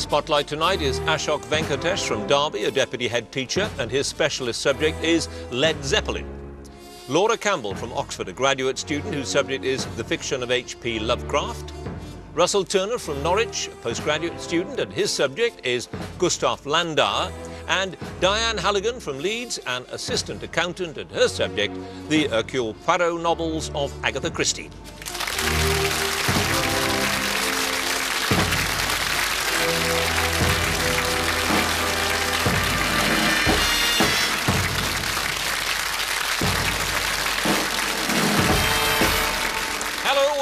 spotlight tonight is Ashok Venkatesh from Derby, a deputy head teacher, and his specialist subject is Led Zeppelin. Laura Campbell from Oxford, a graduate student whose subject is the fiction of H.P. Lovecraft. Russell Turner from Norwich, a postgraduate student, and his subject is Gustav Landauer. And Diane Halligan from Leeds, an assistant accountant, and her subject, the Hercule Poirot novels of Agatha Christie.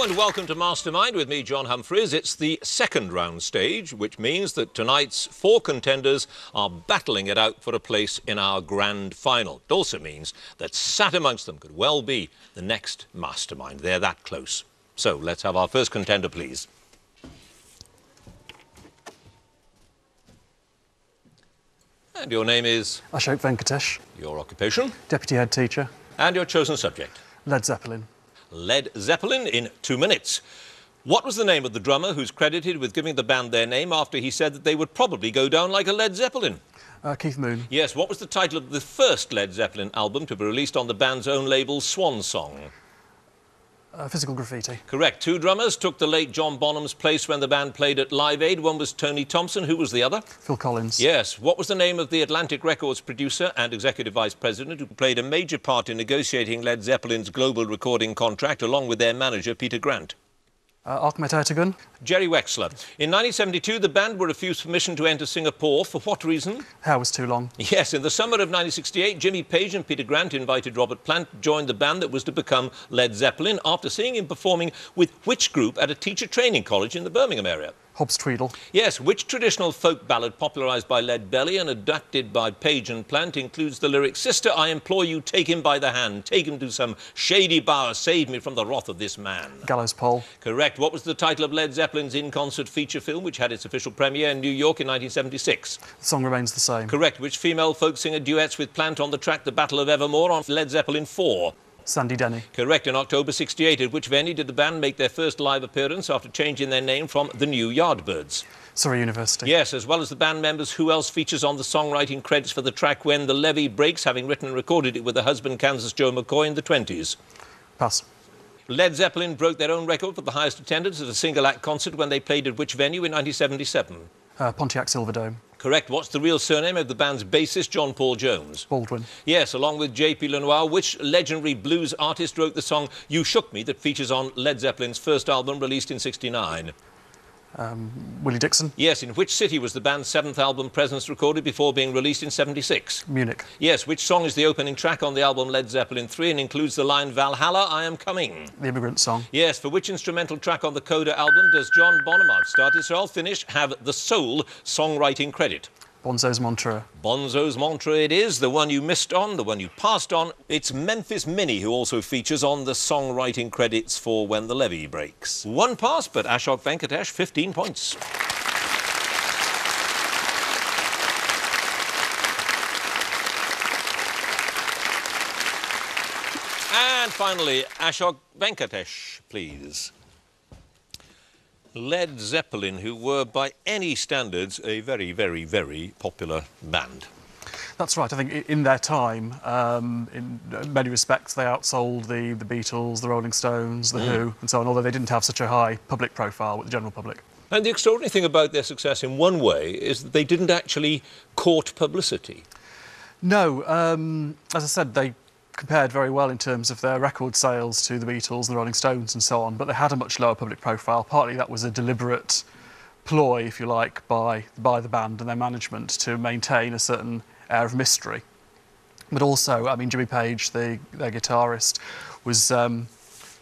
Hello and welcome to Mastermind with me, John Humphrys. It's the second round stage, which means that tonight's four contenders are battling it out for a place in our grand final. It also means that sat amongst them could well be the next Mastermind. They're that close. So let's have our first contender, please. And your name is, Ashok Venkatesh, your occupation, Deputy Head Teacher, and your chosen subject. Led Zeppelin. Led Zeppelin in two minutes. What was the name of the drummer who's credited with giving the band their name after he said that they would probably go down like a Led Zeppelin? Uh, Keith Moon. Yes, what was the title of the first Led Zeppelin album to be released on the band's own label, Swan Song? Uh, physical Graffiti. Correct. Two drummers took the late John Bonham's place when the band played at Live Aid. One was Tony Thompson. Who was the other? Phil Collins. Yes. What was the name of the Atlantic Records producer and executive vice president who played a major part in negotiating Led Zeppelin's global recording contract along with their manager, Peter Grant? Uh. Jerry Wexler. In 1972, the band were refused permission to enter Singapore. For what reason? Hair was too long. Yes, in the summer of 1968, Jimmy Page and Peter Grant invited Robert Plant to join the band that was to become Led Zeppelin after seeing him performing with which group at a teacher training college in the Birmingham area? Hobbs Tweedle. Yes, which traditional folk ballad popularised by Lead Belly and adapted by Page and Plant includes the lyric, Sister, I implore you, take him by the hand, take him to some shady bower, save me from the wrath of this man. Gallows Pole. Correct. What was the title of Led Zeppelin's in concert feature film, which had its official premiere in New York in 1976? The song remains the same. Correct. Which female folk singer duets with Plant on the track The Battle of Evermore on Led Zeppelin 4? Sandy Denny. Correct. In October 68, at which venue did the band make their first live appearance after changing their name from The New Yardbirds? Surrey University. Yes, as well as the band members, who else features on the songwriting credits for the track When the Levee Breaks, having written and recorded it with her husband, Kansas Joe McCoy, in the 20s? Pass. Led Zeppelin broke their own record for the highest attendance at a single act concert when they played at which venue in 1977? Uh, Pontiac Silverdome. Correct. What's the real surname of the band's bassist, John Paul Jones? Baldwin. Yes, along with J.B. Lenoir, which legendary blues artist wrote the song You Shook Me that features on Led Zeppelin's first album released in 69? Um, Willie Dixon. Yes, in which city was the band's seventh album Presence recorded before being released in 76? Munich. Yes, which song is the opening track on the album Led Zeppelin 3 and includes the line Valhalla, I am coming? The Immigrant Song. Yes, for which instrumental track on the Coda album does John Bonham, I've started so I'll finish, have the sole songwriting credit? Bonzo's Montreux. Bonzo's Montreux it is, the one you missed on, the one you passed on. It's Memphis Minnie who also features on the songwriting credits for When the Levee Breaks. One pass, but Ashok Venkatesh, 15 points. And finally, Ashok Venkatesh, please. Led Zeppelin, who were by any standards a very, very, very popular band. That's right. I think in their time, um, in many respects, they outsold the, the Beatles, the Rolling Stones, the Who, and so on, although they didn't have such a high public profile with the general public. And the extraordinary thing about their success in one way is that they didn't actually court publicity. No, um, as I said, they compared very well in terms of their record sales to the Beatles, and the Rolling Stones, and so on, but they had a much lower public profile. Partly that was a deliberate ploy, if you like, by, by the band and their management to maintain a certain air of mystery. But also, I mean, Jimmy Page, the, their guitarist, was um,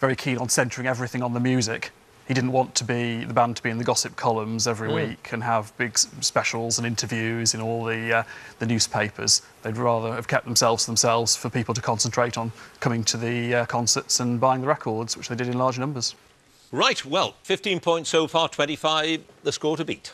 very keen on centering everything on the music. He didn't want to be the band to be in the gossip columns every week and have big specials and interviews in all the uh, the newspapers. They'd rather have kept themselves to themselves for people to concentrate on coming to the uh, concerts and buying the records, which they did in large numbers. Right, well, 15 points so far, 25, the score to beat.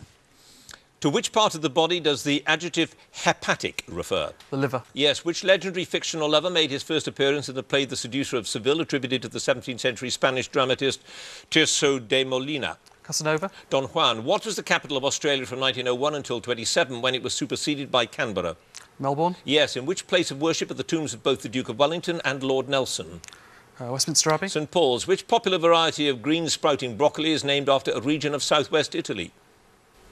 To which part of the body does the adjective hepatic refer? The liver. Yes, which legendary fictional lover made his first appearance in the play The Seducer of Seville, attributed to the 17th century Spanish dramatist Tirso de Molina? Casanova. Don Juan, what was the capital of Australia from 1901 until 27 when it was superseded by Canberra? Melbourne. Yes, in which place of worship are the tombs of both the Duke of Wellington and Lord Nelson? Uh, Westminster Abbey. St Paul's, which popular variety of green sprouting broccoli is named after a region of southwest Italy?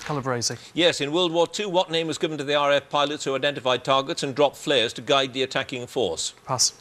Calabrese. Yes, in World War II, what name was given to the RAF pilots who identified targets and dropped flares to guide the attacking force? Pass.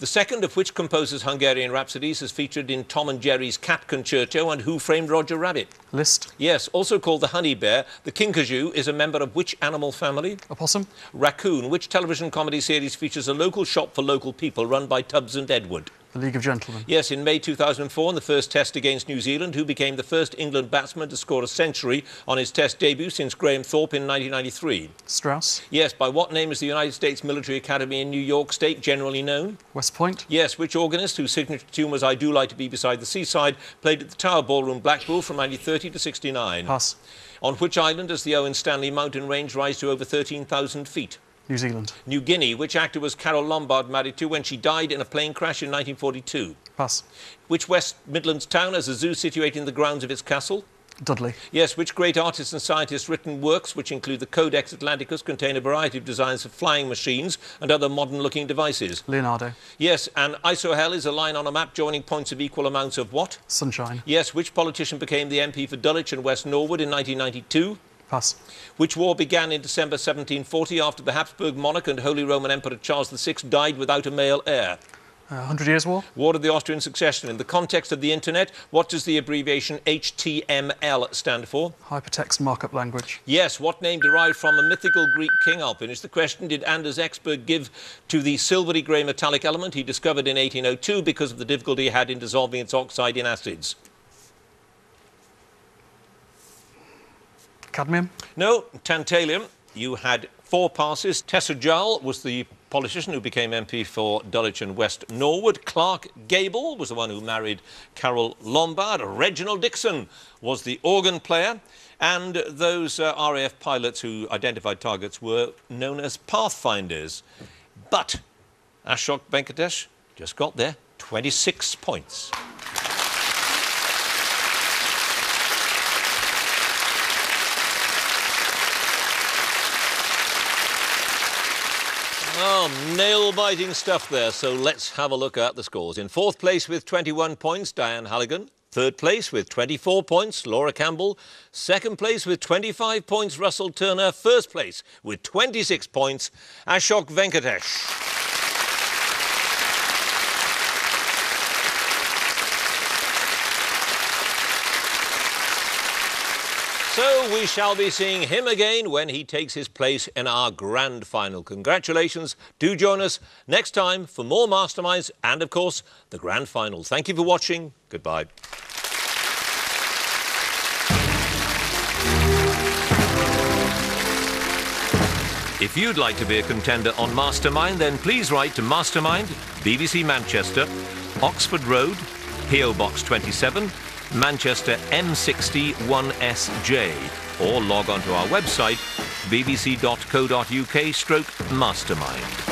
The second of which composers Hungarian Rhapsodies is featured in Tom and Jerry's Cat Concerto and Who Framed Roger Rabbit? Liszt. Yes, also called the honey bear, the kinkajou is a member of which animal family? Opossum. Raccoon, which television comedy series features a local shop for local people run by Tubbs and Edward? The League of Gentlemen. Yes, in May 2004, in the first test against New Zealand, who became the first England batsman to score a century on his test debut since Graham Thorpe in 1993? Strauss. Yes, by what name is the United States Military Academy in New York State generally known? West Point. Yes, which organist, whose signature tune was I Do Like to Be Beside the Seaside, played at the Tower Ballroom, Blackpool from 1930 to 69? Pass. On which island does the Owen Stanley mountain range rise to over 13,000 feet? New Zealand. New Guinea, which actor was Carole Lombard married to when she died in a plane crash in 1942? Pass. Which West Midlands town has a zoo situated in the grounds of its castle? Dudley. Yes, which great artist and scientists' written works, which include the Codex Atlanticus, contain a variety of designs of flying machines and other modern-looking devices? Leonardo. Yes, and isohel is a line on a map joining points of equal amounts of what? Sunshine. Yes, which politician became the MP for Dulwich and West Norwood in 1992? Pass. Which war began in December 1740 after the Habsburg monarch and Holy Roman Emperor Charles VI died without a male heir? Uh, Hundred Years' War. War of the Austrian Succession. In the context of the internet, what does the abbreviation HTML stand for? Hypertext Markup Language. Yes, what name derived from a mythical Greek king? I'll finish the question. Did Anders Ekeberg give to the silvery grey metallic element he discovered in 1802 because of the difficulty he had in dissolving its oxide in acids? Cadmium. No, Tantalum. You had four passes. Tessa Jowell was the politician who became MP for Dulwich and West Norwood. Clark Gable was the one who married Carole Lombard. Reginald Dixon was the organ player. And those uh, RAF pilots who identified targets were known as pathfinders. But Ashok Venkatesh just got there 26 points. Oh, nail-biting stuff there. So let's have a look at the scores. In fourth place with 21 points, Diane Halligan. Third place with 24 points, Laura Campbell. Second place with 25 points, Russell Turner. First place with 26 points, Ashok Venkatesh. So we shall be seeing him again when he takes his place in our grand final. Congratulations. Do join us next time for more masterminds and, of course, the grand final. Thank you for watching. Goodbye. If you'd like to be a contender on Mastermind, then please write to Mastermind, BBC Manchester, Oxford Road, PO Box 27, Manchester M61SJ, or log on to our website bbc.co.uk stroke mastermind.